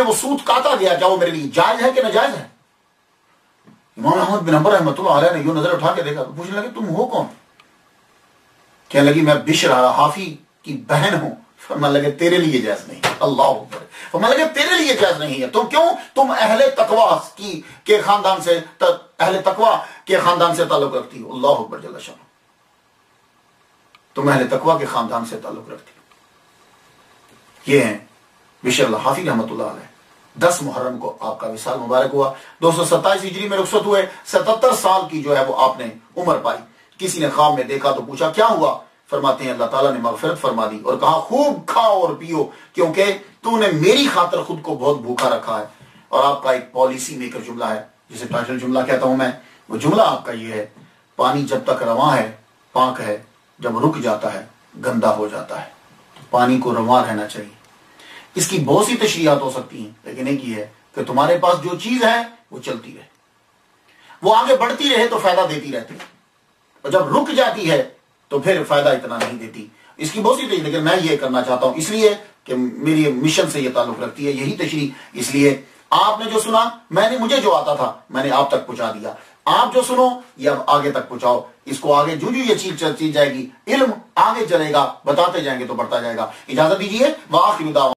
में वो सूत काटा गया क्या वो मेरे लिए, जायज़ है कि नाजायज है? इमाम अहमद बिन अम्बर अहमद ने यूँ नज़र उठा के देखा तो पूछने लगे, तुम हो कौन? कहने लगी, मैं बिशर हाफी की बहन हूँ। फरमान लगे, तेरे लिए जैस नहीं अल्लाह फरमान लगे, तेरे लिए जैस नहीं है। तुम क्यों? तुम अहले तकवा की, के खानदान से अहले तकवा के खानदान से ताल्लुक रखती हो। अल्लाह अकबर जल्ला शाह तुम अहले तकवा के खानदान से ताल्लुक रखती हो। ये हैं बिशर हाफी रहमत दस मुहर्रम को आपका विशाल मुबारक हुआ। दो सौ सत्ताईस हिजरी में रुखसत हुए। सतहत्तर साल की जो है वो आपने उम्र पाई। किसी ने ख्वाब में देखा तो पूछा, क्या हुआ? फरमाते हैं, अल्लाह ताला ने मगफरत फरमा दी और कहा, खूब खाओ और पियो, क्योंकि तूने मेरी खातर खुद को बहुत भूखा रखा है। और आपका एक पॉलिसी मेकर जुमला है, जिसे टाइटल जुमला कहता हूँ मैं। वो जुमला आपका ये है, पानी जब तक रवा है, पाक है, जब रुक जाता है, गंदा हो जाता है। तो पानी को रवा रहना चाहिए। इसकी बहुत सी तशरियात हो सकती हैं, लेकिन एक ही है कि तुम्हारे पास जो चीज़ है, वो चलती रहे। वो आगे बढ़ती रहे तो फ़ायदा देती रहती है। और जब रुक जाती है तो फिर फ़ायदा इतना नहीं देती। इसकी बहुत सी तशरी लेकिन मैं ये करना चाहता हूँ, इसलिए कि मेरी मिशन से ये ताल्लुक रखती है, यही तशरी इसलिए आपने जो सुना, मैंने, मुझे जो आता था, मैंने आप तक पहुँचा दिया। आप जो सुनो, ये आगे तक पहुंचाओ। इसको आगे जो जो ये चीज़ चलती जाएगी, इल्म आगे चलेगा, बताते जाएँगे तो बढ़ता जाएगा। इजाज़त दीजिए वाह